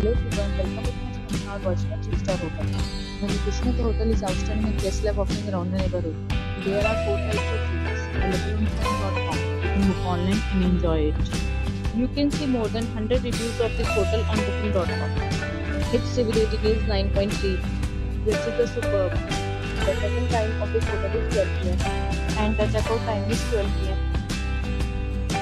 Hello everyone, welcome to my watching a 3-star hotel. When Kushnaka Hotel is outstanding and guest love offering around the neighborhood. There are four types of reviews available on book online and enjoy it. You can see more than 100 reviews of this hotel on Booking.com. Its review rating is 9.3, which is the superb. The check-in time of this hotel is 12 pm and the checkout time is 12 pm.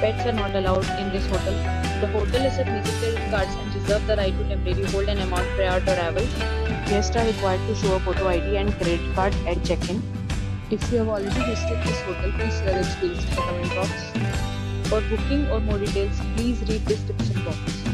Pets are not allowed in this hotel. The hotel accepts major credit cards and reserves the right to temporarily hold an amount prior to arrival. Guests are required to show a photo ID and credit card at check-in. If you have already visited this hotel, please share your experience in the comment box. For booking or more details, please read description box.